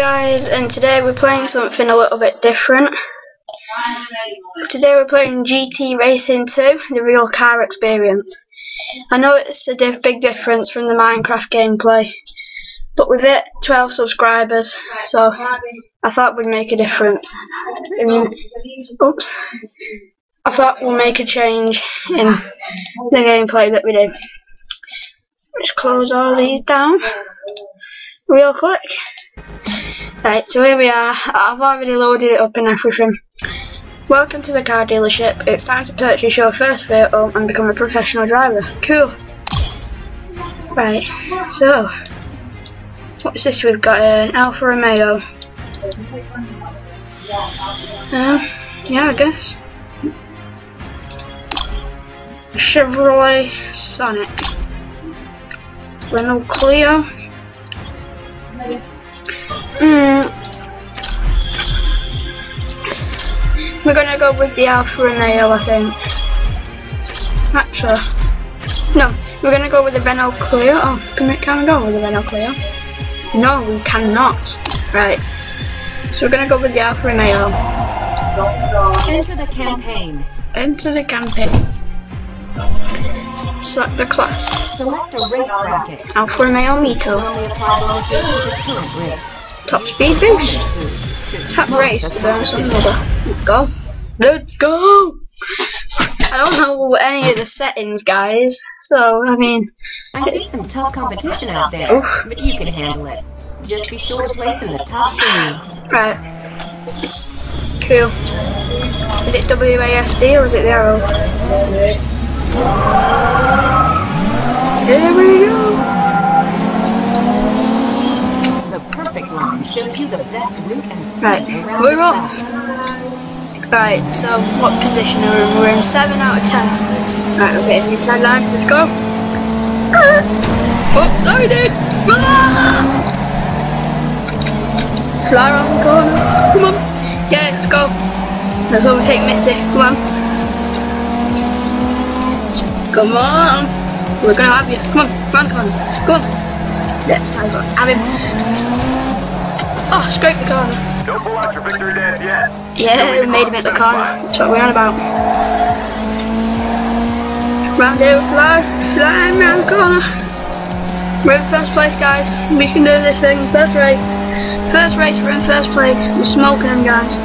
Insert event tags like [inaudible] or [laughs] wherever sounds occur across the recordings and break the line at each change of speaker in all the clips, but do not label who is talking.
guys and today we're playing something a little bit different. Today we're playing GT Racing 2, the real car experience. I know it's a diff big difference from the Minecraft gameplay, but with it 12 subscribers, so I thought we'd make a difference. And, oops. I thought we'll make a change in the gameplay that we do. Just close all these down real quick. Right, so here we are. I've already loaded it up and everything. Welcome to the car dealership. It's time to purchase your first vehicle and become a professional driver. Cool. Right, so what's this we've got An Alfa Romeo. Um, yeah, I guess. Chevrolet Sonic. Renault Clio. Mm. We're gonna go with the Alfa Romeo, I think. Actually, no, we're gonna go with the Renault Clio. Oh, can we, can we go with the Renault Clio? No, we cannot. Right. So we're gonna go with the Alfa Romeo.
Enter the campaign.
Enter the campaign. Select the class.
Select a race bracket.
Alfa Romeo Mito.
Only apply bonuses to the current race.
Top speed boost. Tap race to burn some rubber. Let's go. Let's go! I don't know any of the settings, guys. So, I mean,
I see some tough competition out there,
Oof.
but you can handle it. Just be sure to place in the top three.
right. Cool. Is it WASD or is it the arrow? Here we go!
Shows you the best route and speed
Right, we're off. Right, so what position are we in? We're in 7 out of 10. Right, okay, the inside line, let's go. [laughs] Oh, no! Ah! Fly around the corner. Come on. Yeah, let's go. Let's overtake Missy. Come on. Come on. We're gonna have you. Come on, round the corner. Come on. Let's have a- have him. Ah, oh, scrape the corner.
Don't pull out your victory dance yet.
Yeah, we made him at the corner. That's what we're on about. Round here, fly, fly round the corner. We're in first place, guys. We can do this thing. First race. First race, we're in first place. We're smoking them, guys.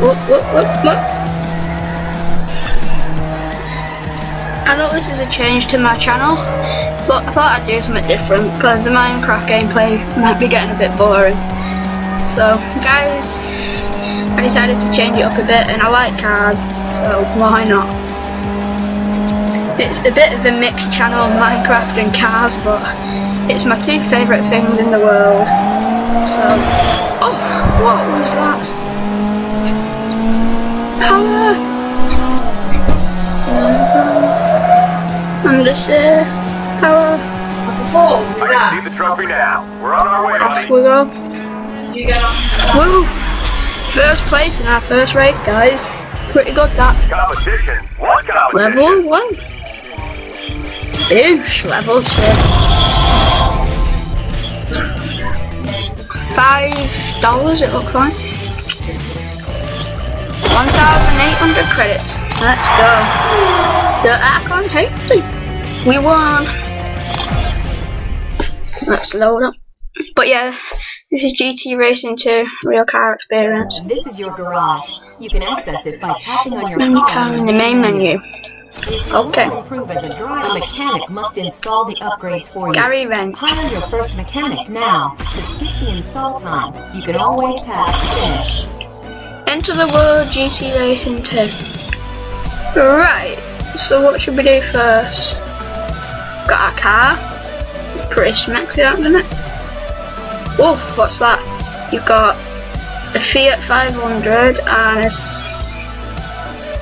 Whoop, whoop, whoop, whoop. I know this is a change to my channel, but I thought I'd do something different because the Minecraft gameplay might be getting a bit boring. So, guys, I decided to change it up a bit and I like cars, so why not? It's a bit of a mixed channel, Minecraft and cars, but it's my two favourite things in the world. So, oh, what was that? Power! I'm just, uh, power.
I can see the trophy now. We're on our way,
Off
buddy.
we go. Woo! First place in our first race, guys. Pretty good that.
Competition. What competition?
Level one. Boosh, level two. Five dollars it looks like. 1,800 credits. Let's go. The Icon Hasty. We won. Let's load up. But yeah, this is GT Racing 2, real car experience.
This is your garage. You can access it by tapping on your
Menu
car
car in the main menu. Okay.
improve as a driver, a mechanic must install the upgrades for you.
Gary Wrench.
Hire your first mechanic now. To skip the install time, you can always tap finish.
Enter the world GT Racing 2. Right, so what should we do first? Car. Pretty smexy that, isn't it? Oh, what's that? You've got a Fiat 500 and a.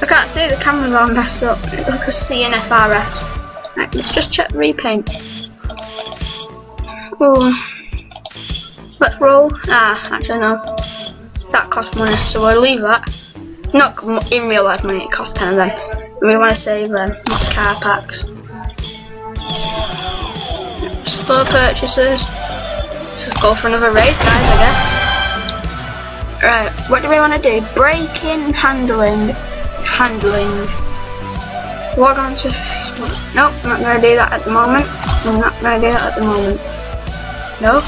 I can't see, the camera's all messed up. It's like a CNF RS. Right, let's just check the repaint. Oh. Let's roll. Ah, actually, no that cost money, so we'll leave that. Not in real life money, it costs 10 of them. We want to save them, lots car packs. Expo purchases. Let's go for another race, guys, I guess. Right, what do we want to do? Braking, handling, handling. To Facebook. Nope, I'm not going to do that at the moment. I'm not going to do that at the moment. No.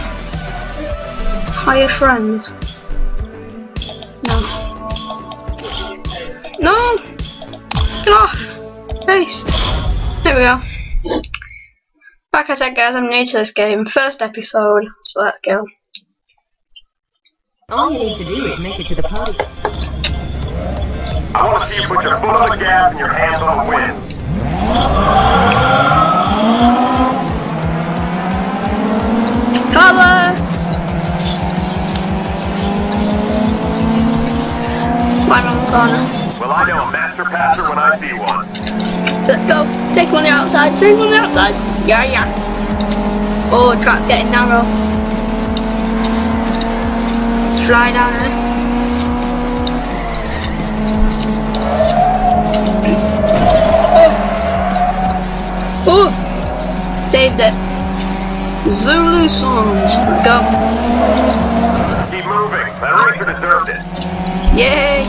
Hire friends. No. No! Get off! Race. There we go. Like I said guys, I'm new to this game. First episode, so let's go.
All you need to do is make it to the party.
I want to see you put your foot on the gas and your hands on the wheel.
Power! Slide on the corner.
Well, I know a master passer when I see one.
Let's go. Take one on the outside. Take one on the outside. Yeah, yeah. Oh, the track's getting narrow. Slide down there. Oh. Oh. Saved it. Zulu songs. Go.
Keep moving. That racer deserved it.
Yay!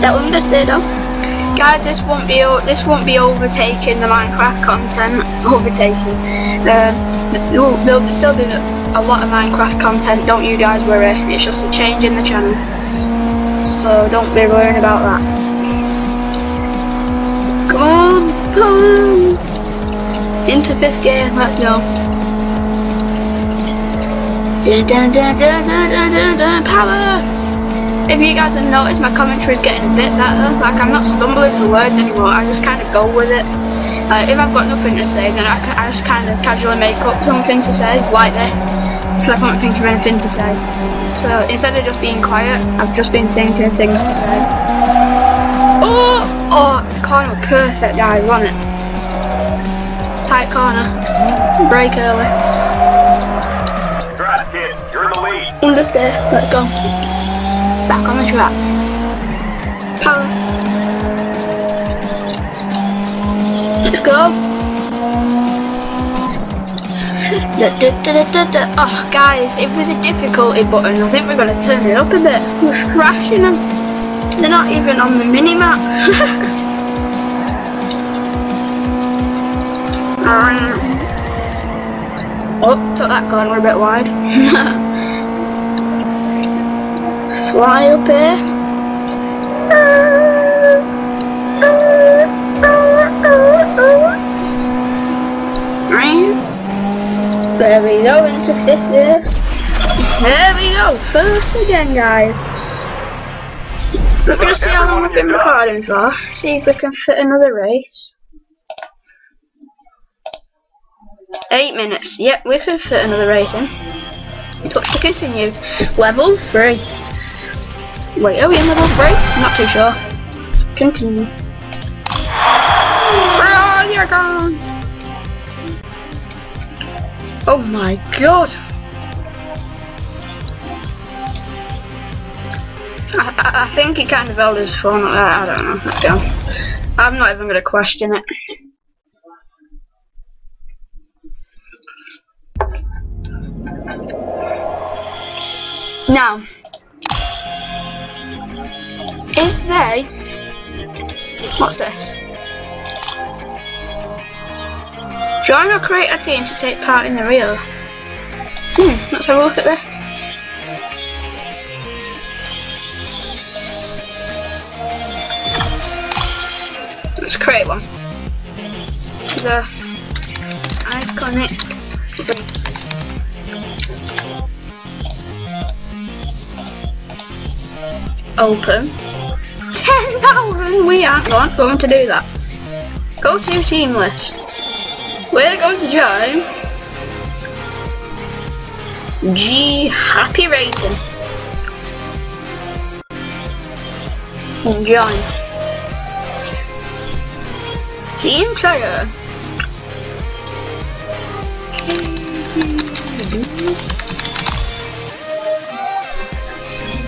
That one just did, oh. Guys, this won't be this won't be overtaking the Minecraft content. Overtaking. Um, there'll, still be a lot of Minecraft content. Don't you guys worry. It's just a change in the channel. So don't be worrying about that. Come on, Paul! Into fifth gear. Let's go. Dun, dun, dun, power! If you guys have noticed, my commentary is getting a bit better. Like, I'm not stumbling for words anymore. I just kind of go with it. Like, if I've got nothing to say, then I, I just kind of casually make up something to say, like this. Because I can't think of anything to say. So, instead of just being quiet, I've just been thinking things to say. Oh! Oh, the corner perfect, guys, wasn't it? Tight corner. Break early.
Drive, kid. You're in the lead.
Understand. Let's go. Back on the track. Power. Let's go. Oh, guys, if there's a difficulty button, I think we're going to turn it up a bit. We're thrashing them. They're not even on the mini map. [laughs] Um. oh, took that corner a bit wide. [laughs] fly up here. There we go, into fifth gear. There we go, first again, guys. Me just see how long we've been recording for. See if we can fit another race. Eight minutes. Yep, we can fit another race in. Touch to continue. Level 3. Wait, are we in level 3? Not too sure. Continue. Oh, you're gone! Oh my god! I, I, I think he kind of held his phone. I, I don't know. I don't. I'm not even going to question it. Now, is they? What's this? Join or create a team to take part in the Rio. Hmm, let's have a look at this. Let's create one. The iconic races. Open. 10,000! We aren't going, going to do that. Go to team list. We're going to join G Happy Racing. Join. Team player.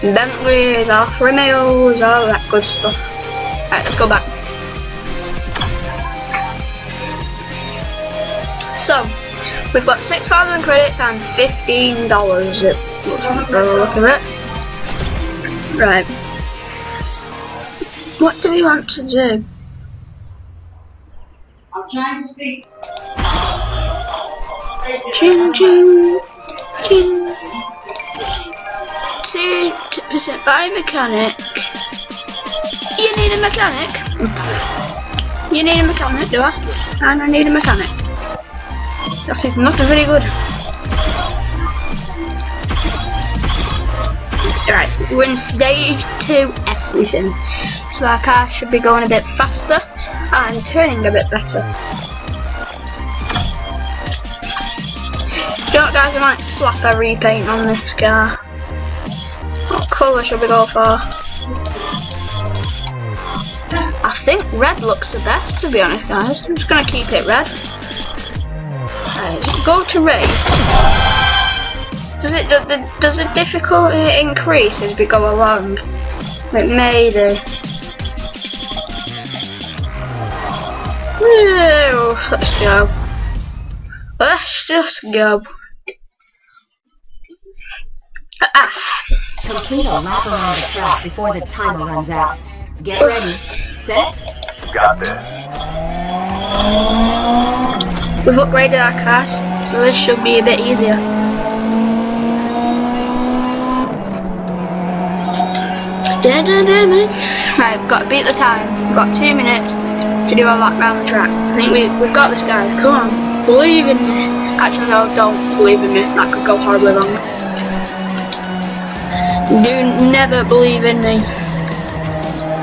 Bentleys, Alfa Romeos, all that good stuff. Alright, let's go back. So, we've got 6,000 credits and $15. It looks like the look of it. Right. What do we want to do?
I'm trying to speak.
Ching ching ching. Two percent by mechanic. You need a mechanic. You need a mechanic, do I? And I need a mechanic. That is not very good. Right, we're in stage two everything. So our car should be going a bit faster and turning a bit better. You know what guys, I might slap a repaint on this car. What colour should we go for? I think red looks the best to be honest guys. I'm just going to keep it red. Right, go to race. Does it does the difficulty increase as we go along? Like maybe. Woo, let's go. Let's just go. Ah,
Complete a lap around the track before the timer runs out. Get ready. Set.
Got this.
we've upgraded our cars, so this should be a bit easier. Right, we've got to beat the time. We've got two minutes to do a lap round the track. I think we, we've got this, guys. Come on, believe in me. Actually, no, don't believe in me. That could go horribly wrong. Do never believe in me.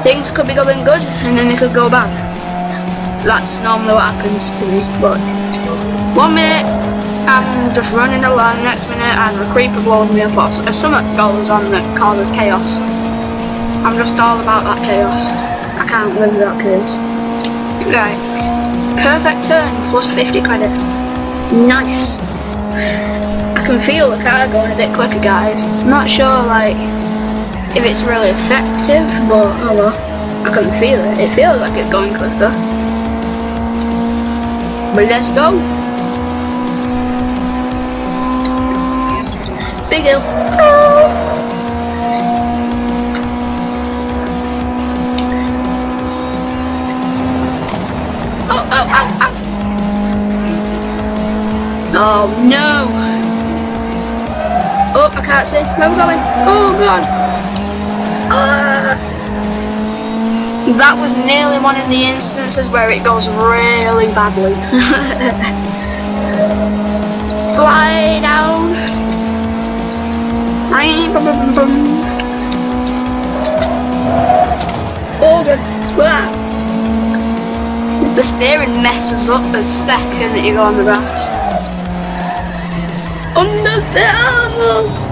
Things could be going good, and then they could go bad. That's normally what happens to me. But one minute, I'm just running along. Next minute, and a creeper blows me up. Or s- something goes on that causes chaos. I'm just all about that chaos. I can't live without chaos. Right. Perfect turn, plus 50 credits. Nice. I can feel the car going a bit quicker, guys. I'm not sure, like, if it's really effective, but oh well. I can feel it. It feels like it's going quicker. But let's go. Big hill. Oh, oh, oh, oh. Oh no! Oh, I can't see. Where are we going? Oh god! [laughs] That was nearly one of the instances where it goes really badly. Fly down. Oh god! The steering messes up the second that you go on the grass. Understandable.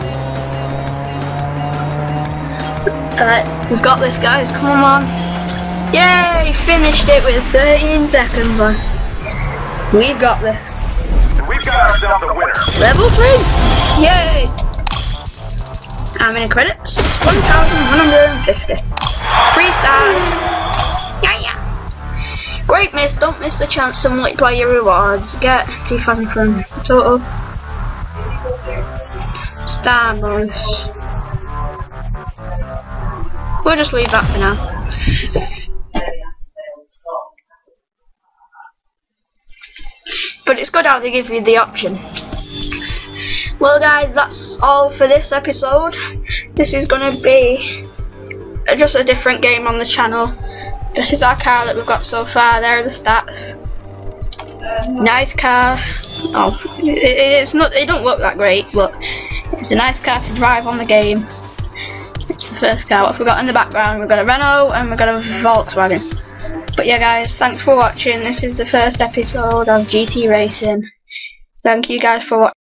Alright, we've got this guys, come on. Yay, finished it with 13 seconds left. We've got this.
We've got ourselves a winner.
Level 3! Yay! How many credits? 1,150. Three stars. Yeah, yeah. Great miss, don't miss the chance to multiply your rewards. Get 2,000 from total. Star bonus. We'll just leave that for now. But it's good how they give you the option. Well guys, that's all for this episode. This is going to be just a different game on the channel. This is our car that we've got so far. There are the stats. Nice car. Oh, it, it- it's not. It don't look that great, but it's a nice car to drive on the game. It's the first car. What have we got in the background? We've got a Renault and we've got a Volkswagen. But yeah, guys, thanks for watching. This is the first episode of GT Racing. Thank you guys for watching.